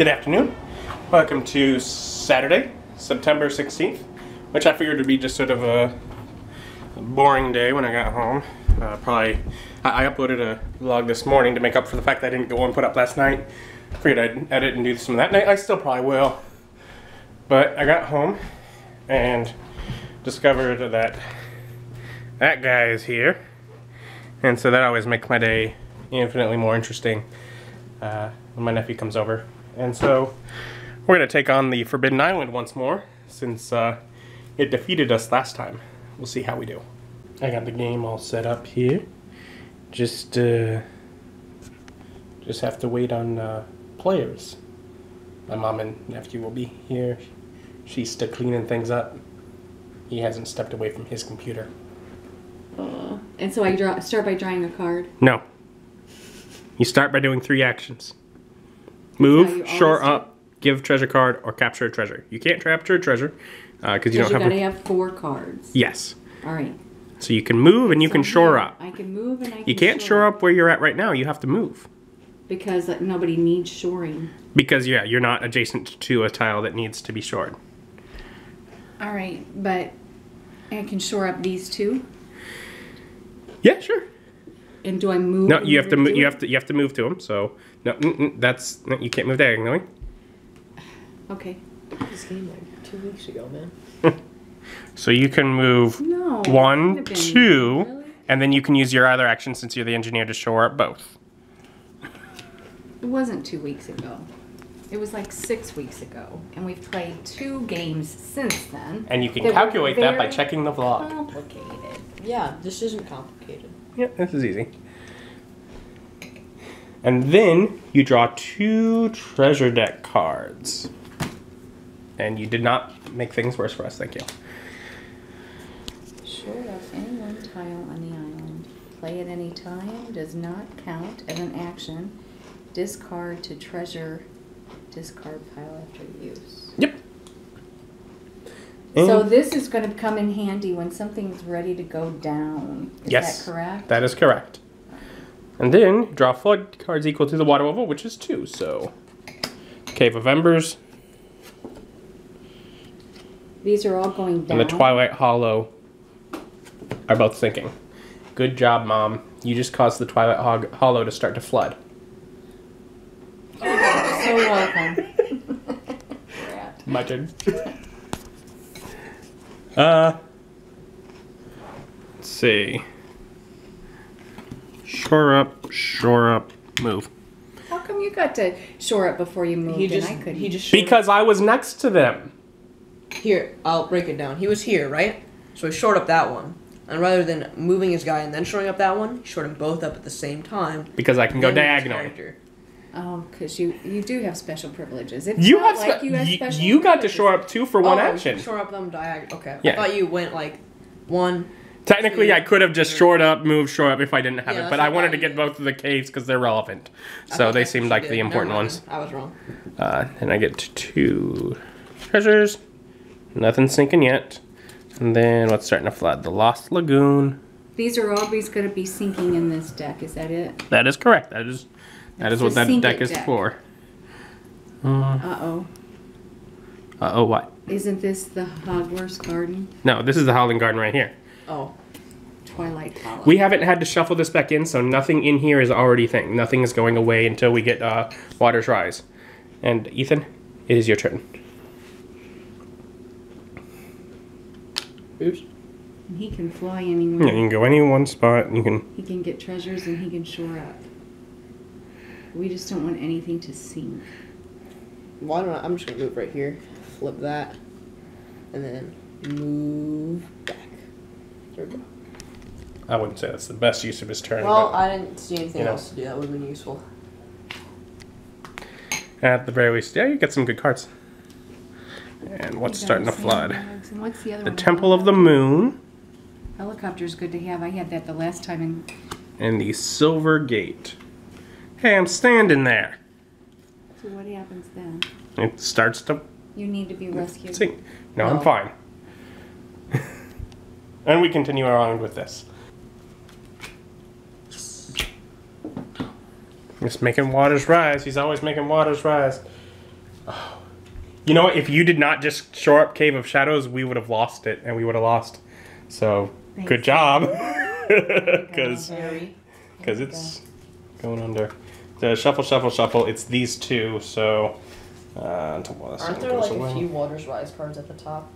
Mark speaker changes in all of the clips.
Speaker 1: Good afternoon. Welcome to Saturday, September 16th, which I figured would be just sort of a boring day when I got home. Uh, probably, I, I uploaded a vlog this morning to make up for the fact that I didn't go and put up last night. Figured I'd edit and do some of that. night. I, still probably will. But I got home and discovered that that guy is here. And so that always makes my day infinitely more interesting uh, when my nephew comes over. And so we're going to take on the Forbidden Island once more since uh, it defeated us last time. We'll see how we do. I got the game all set up here. Just uh, just have to wait on uh, players. My mom and nephew will be here. She's still cleaning things up. He hasn't stepped away from his computer.
Speaker 2: Uh, and so I draw, start by drawing a card.
Speaker 1: No. You start by doing three actions.
Speaker 2: You
Speaker 1: Move, shore
Speaker 2: do?
Speaker 1: up, give treasure card, or capture a treasure. You can't capture a treasure uh, because you don't
Speaker 2: you
Speaker 1: have.
Speaker 2: gotta
Speaker 1: a-
Speaker 2: have four cards.
Speaker 1: Yes.
Speaker 2: All right.
Speaker 1: So you can move and you
Speaker 2: So
Speaker 1: can shore up.
Speaker 2: I can move and I can.
Speaker 1: You can't shore up where you're at right now. You have to move
Speaker 2: because like, nobody needs shoring.
Speaker 1: because yeah, you're not adjacent to a tile that needs to be shored.
Speaker 2: All right, but I can shore up these two.
Speaker 1: Yeah, sure.
Speaker 2: And do I move?
Speaker 1: No, you have to
Speaker 2: order
Speaker 1: mo- you
Speaker 2: it?
Speaker 1: have to you have to move to them. So no, mm, mm, that's no, you can't move diagonally.
Speaker 2: Okay.
Speaker 3: This game like two weeks ago, man.
Speaker 1: So you can move
Speaker 2: No.
Speaker 1: one,
Speaker 2: it couldn't have been-
Speaker 1: two,
Speaker 2: Really?
Speaker 1: and then you can use your other action since you're the engineer to shore up both.
Speaker 2: It wasn't two weeks ago. It was like six weeks ago, and we've played two games since then.
Speaker 1: And you can calculate that by checking the vlog.
Speaker 2: Complicated.
Speaker 3: Yeah, this isn't complicated.
Speaker 1: Yeah, this is easy. And then you draw two treasure deck cards. And you did not make things worse for us, thank you.
Speaker 2: Shore up any one tile on the island. Play at any time does not count as an action. Discard to treasure discard pile after use.
Speaker 1: Yep.
Speaker 2: So
Speaker 1: mm-hmm.
Speaker 2: this is going to come in handy when something's ready to go down. Is
Speaker 1: yes,
Speaker 2: that correct?
Speaker 1: That is correct. And then draw flood cards equal to the water level, which is two. So, Cave of Embers
Speaker 2: These are all going down.
Speaker 1: and the Twilight Hollow are both sinking. Good job, Mom. You just caused the Twilight Hog- Hollow to start to flood.
Speaker 2: So welcome. Rat.
Speaker 1: My turn. uh, let's see. Shore up, shore up, move.
Speaker 2: How come you got to shore up before you moved
Speaker 3: He just
Speaker 2: and I couldn't?
Speaker 3: he just showed
Speaker 1: Because I was next to them.
Speaker 3: here. I'll break it down. He was here, right? So he shored up that one, and rather than moving his guy and then shoring up that one, he shored them both up at the same time.
Speaker 1: Because I can go
Speaker 3: then moved
Speaker 1: diagonally.
Speaker 3: Character.
Speaker 2: Oh, because you you do have special privileges. It's
Speaker 1: You
Speaker 2: not
Speaker 1: have,
Speaker 2: like you have
Speaker 1: you,
Speaker 2: special
Speaker 1: you got to
Speaker 2: privileges.
Speaker 1: shore up two for one
Speaker 3: oh,
Speaker 1: action.
Speaker 3: Shore up them diagonal. Okay.
Speaker 1: Yeah.
Speaker 3: I thought you went like one.
Speaker 1: Technically, I could have just shored up, moved, shore up if I didn't have
Speaker 3: Yeah,
Speaker 1: it, but I wanted to get
Speaker 3: did.
Speaker 1: both of the caves because they're relevant. So they
Speaker 3: that's
Speaker 1: seemed like
Speaker 3: did.
Speaker 1: the important
Speaker 3: mind
Speaker 1: ones.
Speaker 3: I was wrong.
Speaker 1: Uh, and I get two treasures. Nothing sinking yet. And then what's starting to flood? The Lost Lagoon.
Speaker 2: These are always going to be sinking in this deck. Is that it?
Speaker 1: That is correct. That is that is what that
Speaker 2: sink
Speaker 1: deck is for. Uh oh.
Speaker 2: Uh oh.
Speaker 1: what?
Speaker 2: Isn't this the Hogwarts Garden?
Speaker 1: No, this is the Howling Garden right here.
Speaker 3: Oh.
Speaker 2: Twilight Hollow.
Speaker 1: We haven't had to shuffle this back in, so nothing in here is already thing. Nothing is going away until we get uh, Waters Rise. And Ethan, it is your turn.
Speaker 3: Oops.
Speaker 2: he can fly anywhere.
Speaker 1: Yeah, you can go any one spot. and You can.
Speaker 2: He can get treasures and he can shore up. We just don't want anything to sink.
Speaker 3: Why don't I? I'm just gonna move right here. Flip that, and then move back. There we go.
Speaker 1: I wouldn't say that's the best use of his turn.
Speaker 3: Well,
Speaker 1: but
Speaker 3: I didn't see anything
Speaker 1: you know.
Speaker 3: else to do that would have been useful.
Speaker 1: at the very least, yeah, you get some good cards. And what's starting to flood?
Speaker 2: And what's the other
Speaker 1: The
Speaker 2: one?
Speaker 1: Temple of the Moon
Speaker 2: Helicopter's good to have. I had that the last time and
Speaker 1: and the Silver Gate. Hey, I'm standing there.
Speaker 2: so what happens then?
Speaker 1: It starts to
Speaker 2: You need to be rescued.
Speaker 1: sink. No, I'm fine. and we continue on with this. Just making waters rise. He's always making waters rise. Oh. You know what? If you did not just shore up Cave of Shadows, we would have lost it, and we would have lost. So, good job. Because because it's going under. The shuffle, shuffle, shuffle. It's these two. So, uh, until well, this
Speaker 3: Aren't there
Speaker 1: goes
Speaker 3: like a few Waters Rise cards at the top?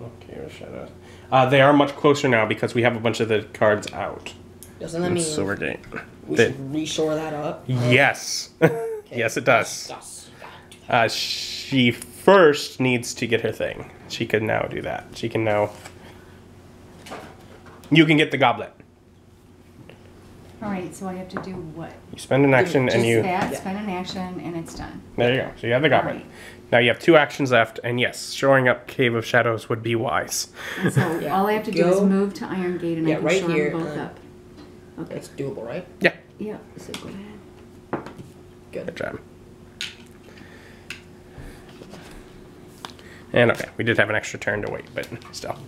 Speaker 1: Okay, of Shadows. Uh, they are much closer now because we have a bunch of the cards out.
Speaker 3: Doesn't that
Speaker 1: in
Speaker 3: mean
Speaker 1: Silvergate.
Speaker 3: we
Speaker 1: that-
Speaker 3: should reshore that up?
Speaker 1: Yes. yes, it does. Uh, she first needs to get her thing. She can now do that. She can now. You can get the goblet.
Speaker 2: All right, so I have to do what?
Speaker 1: You spend an action and
Speaker 2: Just
Speaker 1: you.
Speaker 2: that,
Speaker 3: Yeah.
Speaker 2: spend an action, and it's done.
Speaker 1: There you go. So you have the goblet.
Speaker 2: Alright.
Speaker 1: Now you have two actions left, and yes, shoring up Cave of Shadows would be wise.
Speaker 2: And so
Speaker 3: Yeah.
Speaker 2: all I have to do is move to Iron Gate, and
Speaker 3: Yeah,
Speaker 2: I can
Speaker 3: right
Speaker 2: shore
Speaker 3: here,
Speaker 2: them both
Speaker 3: and-
Speaker 2: up. Okay.
Speaker 3: That's doable, right?
Speaker 1: Yeah,
Speaker 2: Yeah. So go ahead.
Speaker 3: Good.
Speaker 1: good job. And okay, we did have an extra turn to wait, but still,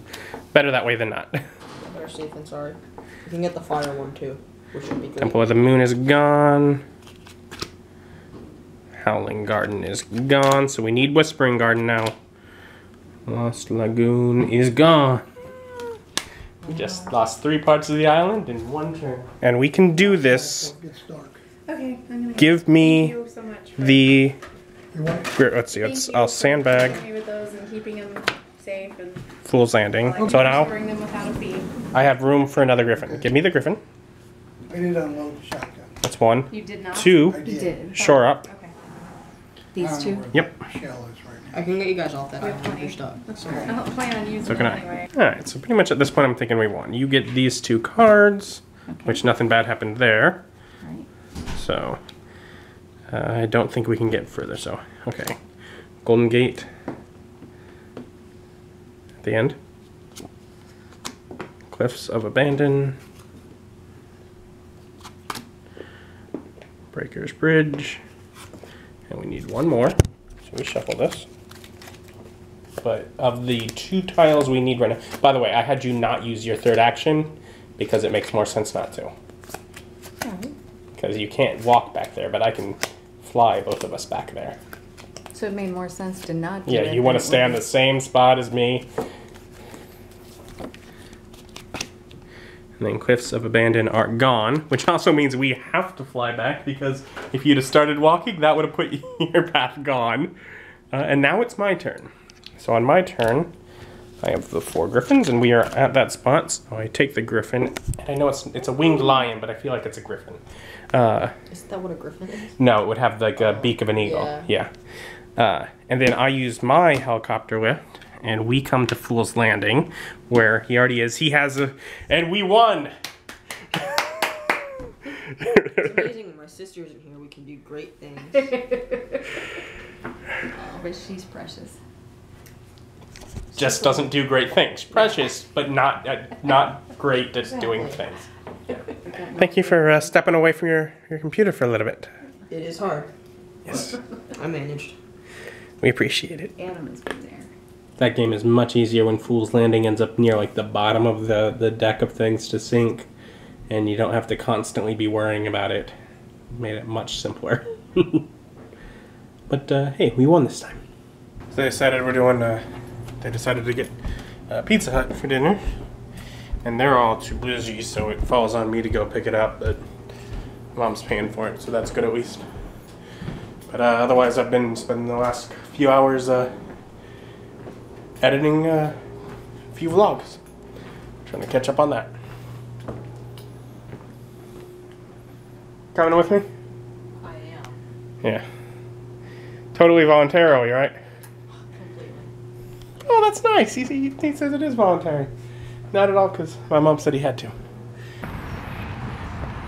Speaker 1: better that way than not.
Speaker 3: Better safe than sorry. You can get the fire one too, which would be great.
Speaker 1: Temple of the Moon is gone. Howling Garden is gone, so we need Whispering Garden now. Lost Lagoon is gone. We just lost three parts of the island in one turn. And we can do this.
Speaker 4: It gets dark.
Speaker 5: Okay, I'm gonna.
Speaker 1: Give
Speaker 5: Thank
Speaker 1: me
Speaker 5: you so much. for-
Speaker 1: the.
Speaker 4: You want,
Speaker 1: here, Let's see.
Speaker 5: Thank
Speaker 1: Let's, I'll sandbag
Speaker 5: me with those and keeping them safe and.
Speaker 1: Fool's Landing.
Speaker 5: allowing
Speaker 1: So now
Speaker 5: Bring them without a fee.
Speaker 1: I have room for another Griffin. Give me the Griffin.
Speaker 4: I did unload the shotgun.
Speaker 1: That's one.
Speaker 5: You did not.
Speaker 1: Two.
Speaker 4: I
Speaker 2: You
Speaker 4: did.
Speaker 2: did.
Speaker 1: Shore up.
Speaker 5: Okay.
Speaker 4: I
Speaker 2: These
Speaker 4: don't
Speaker 2: two.
Speaker 4: know where
Speaker 1: Yep.
Speaker 4: Shell is right
Speaker 3: I can get you guys off that
Speaker 5: We have
Speaker 3: island if you're
Speaker 5: plenty.
Speaker 3: stuck.
Speaker 5: I don't plan on using
Speaker 1: So
Speaker 5: them
Speaker 1: can I.
Speaker 5: anyway.
Speaker 1: All right. So pretty much at this point, I'm thinking we won. You get these two cards,
Speaker 2: Okay.
Speaker 1: which nothing bad happened there.
Speaker 2: Right.
Speaker 1: So uh, I don't think we can get further. So okay, Golden Gate at the end. Cliffs of Abandon. Breaker's Bridge. And we need one more. So we shuffle this. But of the two tiles we need right now, by the way, I had you not use your third action because it makes more sense not to. Because you can't walk back there, but I can fly both of us back there.
Speaker 2: So it made more sense to not do
Speaker 1: Yeah, you want to stay on the same spot as me. And then Cliffs of Abandon are gone, which also means we have to fly back because if you'd have started walking, that would have put your path gone. Uh, and now it's my turn. So on my turn, I have the four griffins, and we are at that spot. So I take the griffin, and I know it's it's a winged lion, but I feel like it's a griffin. Uh,
Speaker 3: Isn't that what a griffin is?
Speaker 1: no, it would have like a beak of an eagle. Yeah. Uh, and then I use my helicopter lift, and we come to Fool's Landing, where he already is. He has a, and we won.
Speaker 3: It's amazing when my sister isn't here, we can do great things.
Speaker 2: But she's precious.
Speaker 1: Just doesn't do great things. Precious, but not uh, not great at doing things. Thank you for uh, stepping away from your, your computer for a little bit.
Speaker 3: It is hard.
Speaker 1: Yes,
Speaker 3: I managed.
Speaker 1: we appreciate it.
Speaker 2: Adam has been there.
Speaker 1: That game is much easier when Fool's Landing ends up near like the bottom of the, the deck of things to sink, and you don't have to constantly be worrying about it. Made it much simpler. but uh, hey, we won this time. So they decided we're doing. Uh, they decided to get uh, Pizza Hut for dinner, and they're all too busy, so it falls on me to go pick it up. But mom's paying for it, so that's good at least. But uh, otherwise, I've been spending the last few hours. Editing uh, a few vlogs. Trying to catch up on that. Coming with me?
Speaker 3: I am.
Speaker 1: Yeah. Totally voluntarily, right?
Speaker 3: Completely.
Speaker 1: Oh, that's nice. He, he, he says it is voluntary. Not at all, because my mom said he had to.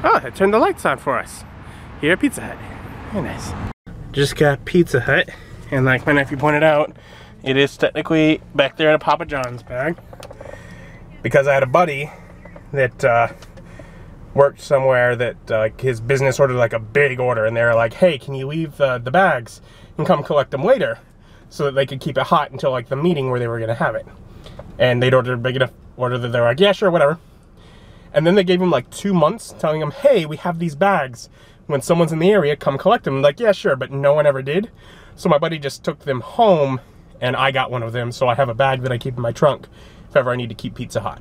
Speaker 1: Oh, they turned the lights on for us. Here at Pizza Hut. Very nice. Just got Pizza Hut, and like my nephew pointed out, it is technically back there in a Papa John's bag. Because I had a buddy that uh, worked somewhere that uh, his business ordered like a big order, and they were like, "Hey, can you leave uh, the bags and come collect them later?" so that they could keep it hot until like the meeting where they were gonna have it. And they'd ordered a big enough order that they're like, yeah, sure, whatever. And then they gave him like two months telling him, hey, we have these bags, when someone's in the area, come collect them. I'm like, yeah, sure, but no one ever did. So my buddy just took them home, and I got one of them. So I have a bag that I keep in my trunk if ever I need to keep pizza hot.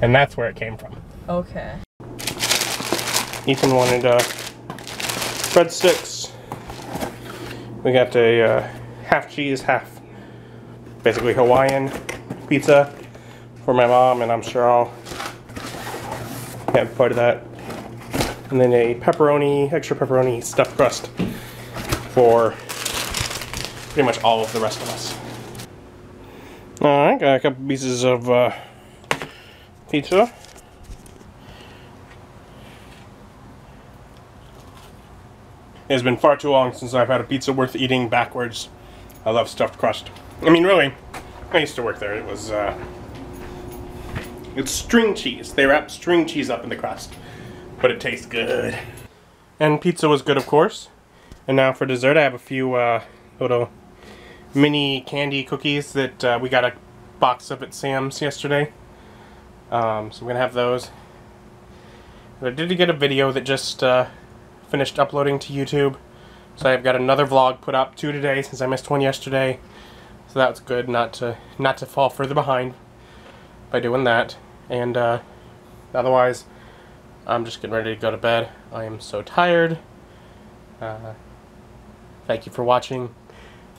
Speaker 1: And that's where it came from.
Speaker 3: Okay.
Speaker 1: Ethan wanted uh, breadsticks. We got a uh, half cheese, half basically Hawaiian pizza for my mom, and I'm sure I'll have part of that. And then a pepperoni, extra pepperoni stuffed crust for pretty much all of the rest of us. Alright, got a couple pieces of uh, pizza. It has been far too long since I've had a pizza worth eating backwards. I love stuffed crust. I mean, really, I used to work there. It was, uh, it's string cheese. They wrap string cheese up in the crust, but it tastes good. And pizza was good, of course. And now for dessert, I have a few uh, little mini candy cookies that uh, we got a box of at Sam's yesterday. Um, so I'm gonna have those. I did get a video that just uh, finished uploading to YouTube. So I've got another vlog put up two today since I missed one yesterday. So that's good not to not to fall further behind by doing that. And uh, otherwise, I'm just getting ready to go to bed. I am so tired. Uh, thank you for watching.